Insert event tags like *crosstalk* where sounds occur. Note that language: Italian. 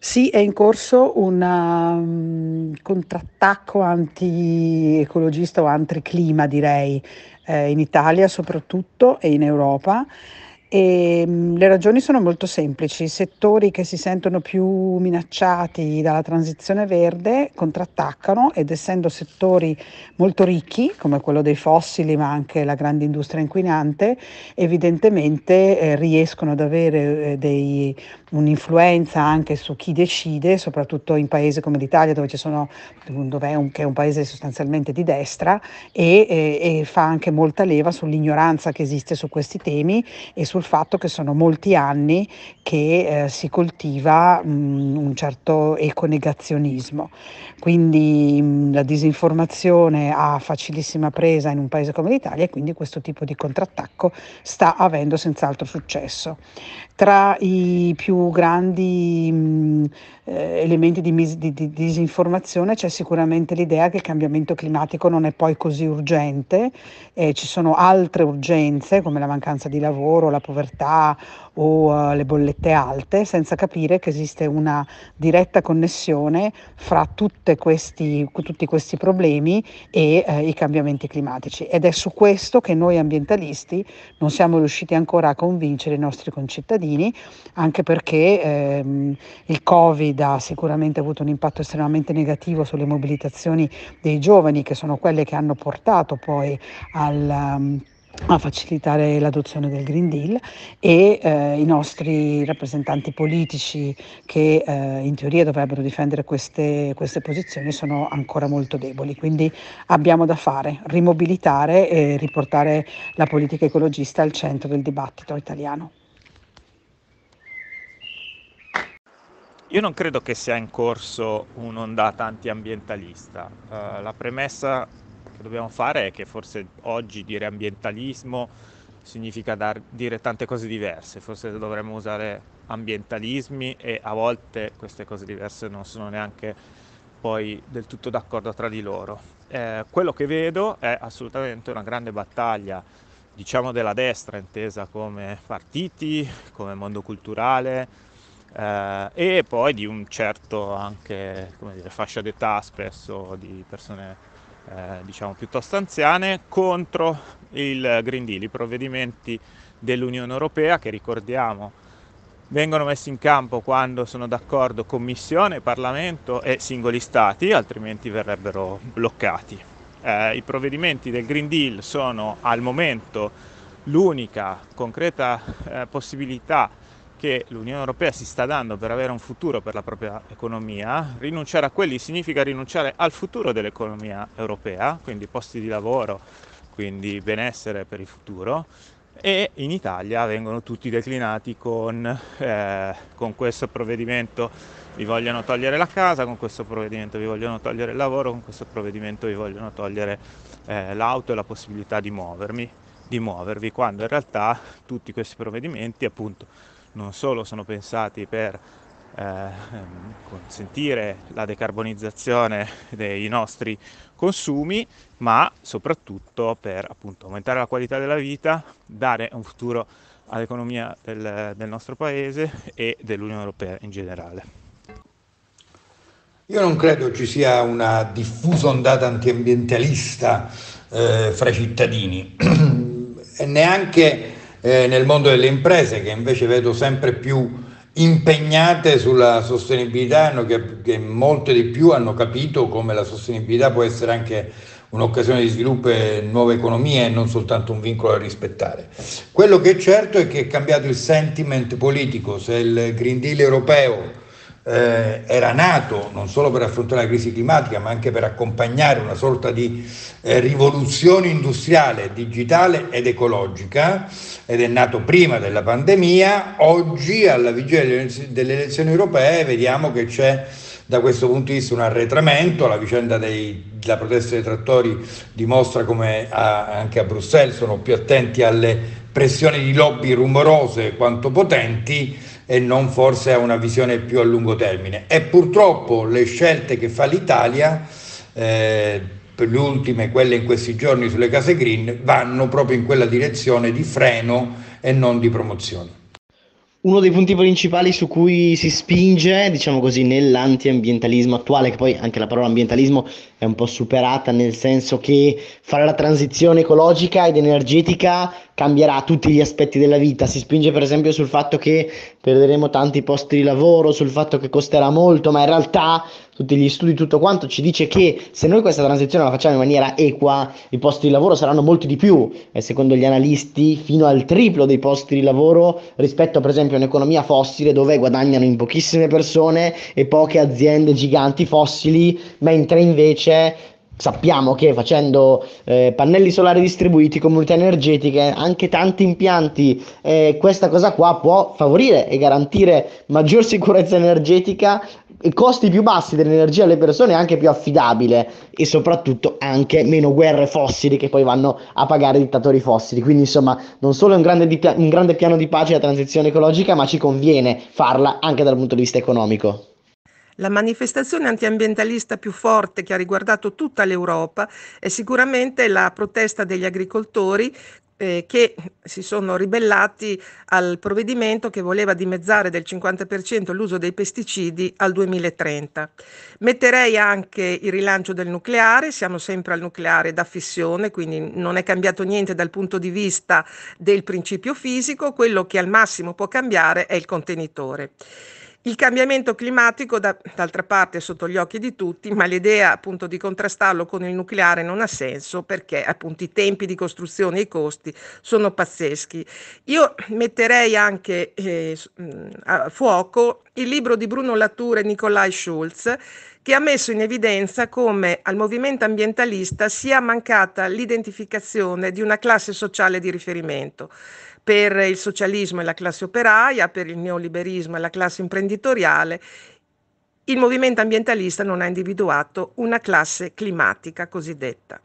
Sì, è in corso un um, contrattacco anti-ecologista o anticlima, direi, eh, in Italia soprattutto e in Europa. E, mh, le ragioni sono molto semplici. I settori che si sentono più minacciati dalla transizione verde contrattaccano ed essendo settori molto ricchi, come quello dei fossili, ma anche la grande industria inquinante, evidentemente eh, riescono ad avere eh, dei, un'influenza anche su chi decide, soprattutto in paesi come l'Italia, dove, sono, dove è un, è un paese sostanzialmente di destra, e, e, e fa anche molta leva sull'ignoranza che esiste su questi temi e su sul fatto che sono molti anni che eh, si coltiva mh, un certo econegazionismo. Quindi mh, la disinformazione ha facilissima presa in un paese come l'Italia e quindi questo tipo di contrattacco sta avendo senz'altro successo. Tra i più grandi mh, eh, elementi di, mis- di, di, disinformazione c'è sicuramente l'idea che il cambiamento climatico non è poi così urgente, eh, ci sono altre urgenze come la mancanza di lavoro, la povertà o uh, le bollette alte, senza capire che esiste una diretta connessione fra questi, tutti questi problemi e uh, i cambiamenti climatici. Ed è su questo che noi ambientalisti non siamo riusciti ancora a convincere i nostri concittadini, anche perché ehm, il Covid ha sicuramente avuto un impatto estremamente negativo sulle mobilitazioni dei giovani, che sono quelle che hanno portato poi al... Um, a facilitare l'adozione del Green Deal e eh, i nostri rappresentanti politici che eh, in teoria dovrebbero difendere queste, queste, posizioni sono ancora molto deboli, quindi abbiamo da fare, rimobilitare e riportare la politica ecologista al centro del dibattito italiano. Io non credo che sia in corso un'ondata antiambientalista. Uh, la premessa che dobbiamo fare è che forse oggi dire ambientalismo significa dar, dire tante cose diverse, forse dovremmo usare ambientalismi e a volte queste cose diverse non sono neanche poi del tutto d'accordo tra di loro. Eh, quello che vedo è assolutamente una grande battaglia, diciamo della destra, intesa come partiti, come mondo culturale eh, e poi di un certo anche dire, fascia d'età spesso di persone eh, diciamo piuttosto anziane contro il Green Deal, i provvedimenti dell'Unione Europea che ricordiamo vengono messi in campo quando sono d'accordo Commissione, Parlamento e singoli Stati, altrimenti verrebbero bloccati. Eh, I provvedimenti del Green Deal sono al momento l'unica concreta eh, possibilità che l'Unione Europea si sta dando per avere un futuro per la propria economia, rinunciare a quelli significa rinunciare al futuro dell'economia europea, quindi posti di lavoro, quindi benessere per il futuro, e in Italia vengono tutti declinati con, eh, con questo provvedimento vi vogliono togliere la casa, con questo provvedimento vi vogliono togliere il lavoro, con questo provvedimento vi vogliono togliere eh, l'auto e la possibilità di muovermi, di muovervi, quando in realtà tutti questi provvedimenti appunto non solo sono pensati per eh, consentire la decarbonizzazione dei nostri consumi, ma soprattutto per appunto, aumentare la qualità della vita, dare un futuro all'economia del, del nostro paese e dell'Unione Europea in generale. Io non credo ci sia una diffusa ondata antiambientalista eh, fra i cittadini *clears throat* e neanche eh, nel mondo delle imprese che invece vedo sempre più impegnate sulla sostenibilità, hanno, che, che molte di più hanno capito come la sostenibilità può essere anche un'occasione di sviluppo e nuove economie e non soltanto un vincolo da rispettare. Quello che è certo è che è cambiato il sentiment politico, se il Green Deal europeo eh, era nato non solo per affrontare la crisi climatica, ma anche per accompagnare una sorta di eh, rivoluzione industriale, digitale ed ecologica, ed è nato prima della pandemia. Oggi, alla vigilia delle elezioni europee, vediamo che c'è da questo punto di vista un arretramento, la vicenda della protesta dei trattori dimostra come a, anche a Bruxelles sono più attenti alle pressioni di lobby rumorose quanto potenti e non forse a una visione più a lungo termine. E purtroppo le scelte che fa l'Italia, eh, le ultime, quelle in questi giorni sulle case green, vanno proprio in quella direzione di freno e non di promozione. Uno dei punti principali su cui si spinge, diciamo così, nell'antiambientalismo attuale, che poi anche la parola ambientalismo è un po' superata, nel senso che fare la transizione ecologica ed energetica cambierà tutti gli aspetti della vita. Si spinge per esempio sul fatto che perderemo tanti posti di lavoro, sul fatto che costerà molto, ma in realtà tutti gli studi, tutto quanto ci dice che se noi questa transizione la facciamo in maniera equa, i posti di lavoro saranno molti di più. E secondo gli analisti fino al triplo dei posti di lavoro rispetto per esempio a un'economia fossile dove guadagnano in pochissime persone e poche aziende giganti fossili, mentre invece Sappiamo che facendo eh, pannelli solari distribuiti, comunità energetiche, anche tanti impianti, eh, questa cosa qua può favorire e garantire maggior sicurezza energetica e costi più bassi dell'energia alle persone anche più affidabile e soprattutto anche meno guerre fossili che poi vanno a pagare i dittatori fossili. Quindi insomma non solo è un grande, di, un grande piano di pace la transizione ecologica, ma ci conviene farla anche dal punto di vista economico. La manifestazione antiambientalista più forte che ha riguardato tutta l'Europa è sicuramente la protesta degli agricoltori eh, che si sono ribellati al provvedimento che voleva dimezzare del 50% l'uso dei pesticidi al 2030. Metterei anche il rilancio del nucleare, siamo sempre al nucleare da fissione, quindi non è cambiato niente dal punto di vista del principio fisico, quello che al massimo può cambiare è il contenitore. Il cambiamento climatico, da, d'altra parte, è sotto gli occhi di tutti, ma l'idea appunto di contrastarlo con il nucleare non ha senso perché appunto i tempi di costruzione e i costi sono pazzeschi. Io metterei anche eh, a fuoco il libro di Bruno Latour e Nikolai Schulz che ha messo in evidenza come al movimento ambientalista sia mancata l'identificazione di una classe sociale di riferimento per il socialismo e la classe operaia, per il neoliberismo e la classe imprenditoriale, il movimento ambientalista non ha individuato una classe climatica cosiddetta.